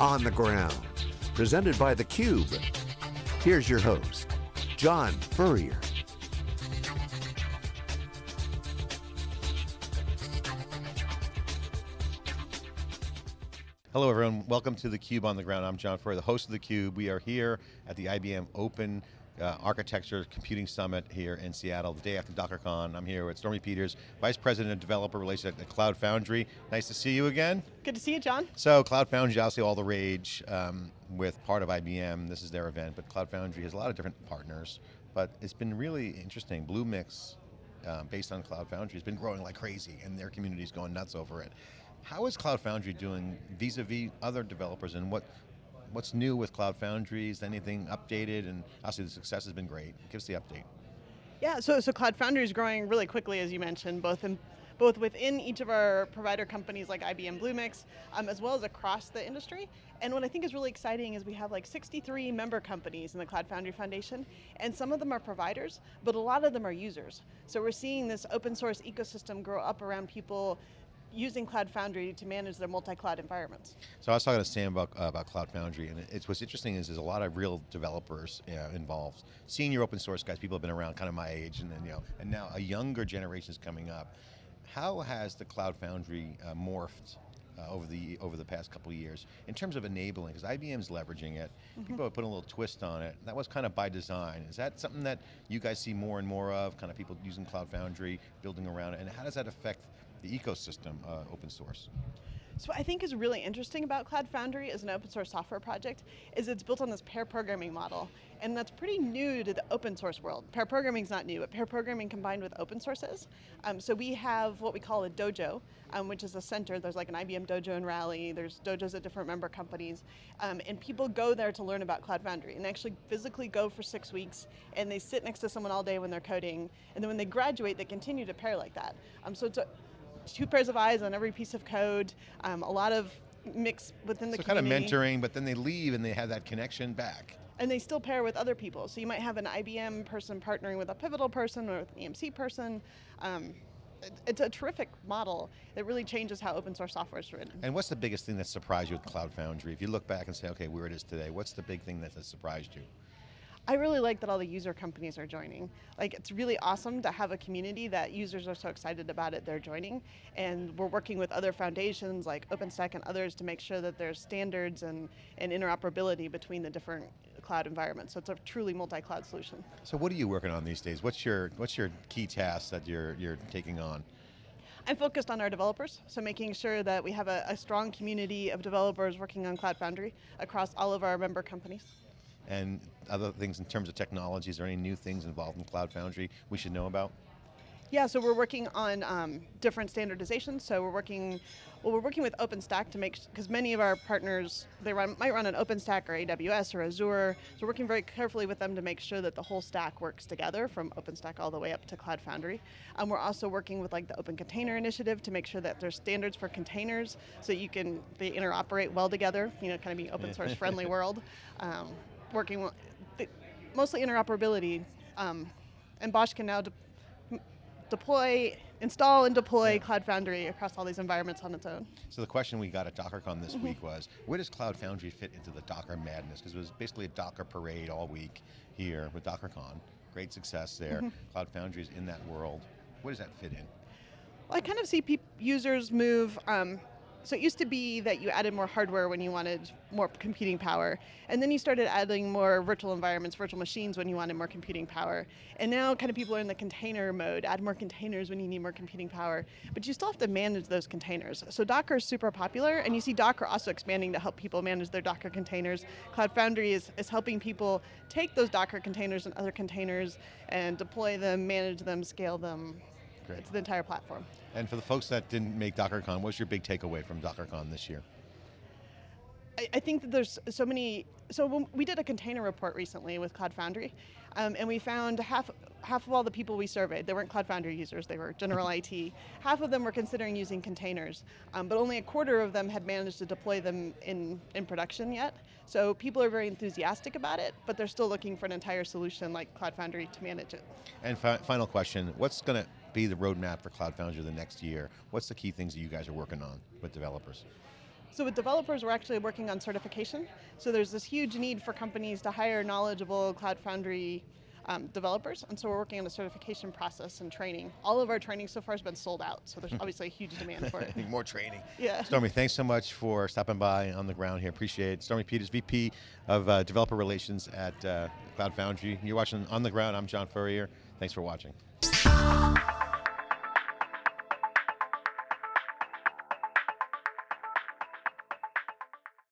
on the Ground, presented by theCUBE. Here's your host, John Furrier. Hello everyone, welcome to theCUBE on the Ground. I'm John Furrier, the host of theCUBE. We are here at the IBM Open uh, Architecture Computing Summit here in Seattle, the day after DockerCon. I'm here with Stormy Peters, Vice President of Developer Relations at Cloud Foundry. Nice to see you again. Good to see you, John. So Cloud Foundry, obviously all the rage um, with part of IBM, this is their event, but Cloud Foundry has a lot of different partners, but it's been really interesting. Bluemix, uh, based on Cloud Foundry, has been growing like crazy and their community's going nuts over it. How is Cloud Foundry doing vis-a-vis -vis other developers and what what's new with Cloud Foundry? Is anything updated? And obviously the success has been great. Give us the update. Yeah, so, so Cloud Foundry is growing really quickly, as you mentioned, both in both within each of our provider companies like IBM Bluemix, um, as well as across the industry. And what I think is really exciting is we have like 63 member companies in the Cloud Foundry Foundation, and some of them are providers, but a lot of them are users. So we're seeing this open source ecosystem grow up around people using Cloud Foundry to manage their multi-cloud environments. So I was talking to Sam about, uh, about Cloud Foundry, and it's what's interesting is there's a lot of real developers involved. Senior open source guys, people have been around kind of my age, and then you know, and now a younger generation is coming up. How has the Cloud Foundry uh, morphed uh, over the over the past couple of years in terms of enabling, because IBM's leveraging it, mm -hmm. people have put a little twist on it, that was kind of by design. Is that something that you guys see more and more of, kind of people using Cloud Foundry, building around it, and how does that affect the ecosystem uh, open source? So what I think is really interesting about Cloud Foundry as an open source software project is it's built on this pair programming model. And that's pretty new to the open source world. Pair programming is not new, but pair programming combined with open sources. Um, so we have what we call a dojo, um, which is a center. There's like an IBM dojo in Raleigh, there's dojos at different member companies, um, and people go there to learn about Cloud Foundry and they actually physically go for six weeks, and they sit next to someone all day when they're coding, and then when they graduate, they continue to pair like that. Um, so it's a, two pairs of eyes on every piece of code, um, a lot of mix within the so community. kind of mentoring, but then they leave and they have that connection back and they still pair with other people. So you might have an IBM person partnering with a Pivotal person or with an EMC person. Um, it's a terrific model that really changes how open source software is written. And what's the biggest thing that surprised you with Cloud Foundry? If you look back and say, okay, where it is today, what's the big thing that has surprised you? I really like that all the user companies are joining. Like it's really awesome to have a community that users are so excited about it, they're joining. And we're working with other foundations like OpenStack and others to make sure that there's standards and, and interoperability between the different cloud environments. So it's a truly multi-cloud solution. So what are you working on these days? What's your, what's your key tasks that you're, you're taking on? I'm focused on our developers, so making sure that we have a, a strong community of developers working on Cloud Foundry across all of our member companies and other things in terms of technologies, are any new things involved in Cloud Foundry we should know about? Yeah, so we're working on um, different standardizations. So we're working, well, we're working with OpenStack to make, because many of our partners, they run, might run an OpenStack or AWS or Azure. So we're working very carefully with them to make sure that the whole stack works together from OpenStack all the way up to Cloud Foundry. And um, we're also working with like the Open Container Initiative to make sure that there's standards for containers so you can, they interoperate well together, you know, kind of being open source friendly world. Um, working mostly interoperability. Um, and BOSH can now de deploy, install and deploy yeah. Cloud Foundry across all these environments on its own. So the question we got at DockerCon this mm -hmm. week was, where does Cloud Foundry fit into the Docker madness? Because it was basically a Docker parade all week here with DockerCon. Great success there. Mm -hmm. Cloud Foundry is in that world. Where does that fit in? Well, I kind of see users move um, so it used to be that you added more hardware when you wanted more computing power, and then you started adding more virtual environments, virtual machines when you wanted more computing power. And now kind of people are in the container mode, add more containers when you need more computing power, but you still have to manage those containers. So Docker is super popular, and you see Docker also expanding to help people manage their Docker containers. Cloud Foundry is, is helping people take those Docker containers and other containers and deploy them, manage them, scale them, Great. It's the entire platform. And for the folks that didn't make DockerCon, what's your big takeaway from DockerCon this year? I, I think that there's so many, so we did a container report recently with Cloud Foundry, um, and we found half, half of all the people we surveyed, they weren't Cloud Foundry users, they were general IT, half of them were considering using containers, um, but only a quarter of them had managed to deploy them in, in production yet. So people are very enthusiastic about it, but they're still looking for an entire solution like Cloud Foundry to manage it. And fi final question, what's going to be the roadmap for Cloud Foundry the next year? What's the key things that you guys are working on with developers? So with developers, we're actually working on certification. So there's this huge need for companies to hire knowledgeable Cloud Foundry um, developers, and so we're working on a certification process and training. All of our training so far has been sold out, so there's obviously a huge demand for it. Need more training. Yeah. Stormy, thanks so much for stopping by on the ground here. Appreciate it. Stormy Peters, VP of uh, Developer Relations at uh, Cloud Foundry. You're watching On the Ground. I'm John Furrier. Thanks for watching.